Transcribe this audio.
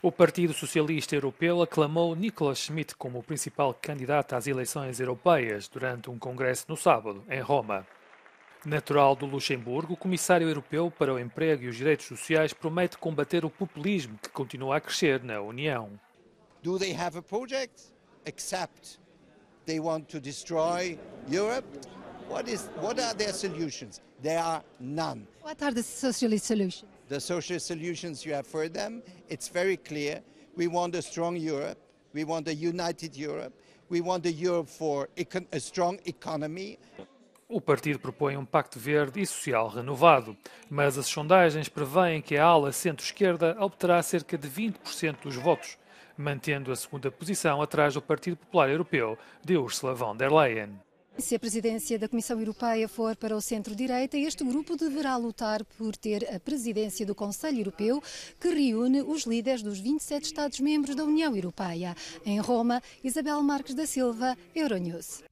O Partido Socialista Europeu aclamou Nicolas Schmidt como o principal candidato às eleições europeias durante um congresso no sábado, em Roma. Natural do Luxemburgo, o Comissário Europeu para o Emprego e os Direitos Sociais promete combater o populismo que continua a crescer na União. Do they have a project? Except they want to destroy Europe? What is what are their solutions? There are none. What are the socialist solutions? The social solutions you have for them. It's very clear. We want a strong Europe. We want a united Europe. We want a Europe for a strong economy. O partido propõe um pacto verde e social renovado, mas as sondagens prevêem que a ala centro-esquerda obterá cerca de 20% dos votos, mantendo a segunda posição atrás do Partido Popular Europeu de Ursula von der Leyen. Se a presidência da Comissão Europeia for para o centro-direita, este grupo deverá lutar por ter a presidência do Conselho Europeu, que reúne os líderes dos 27 Estados-membros da União Europeia. Em Roma, Isabel Marques da Silva, Euronews.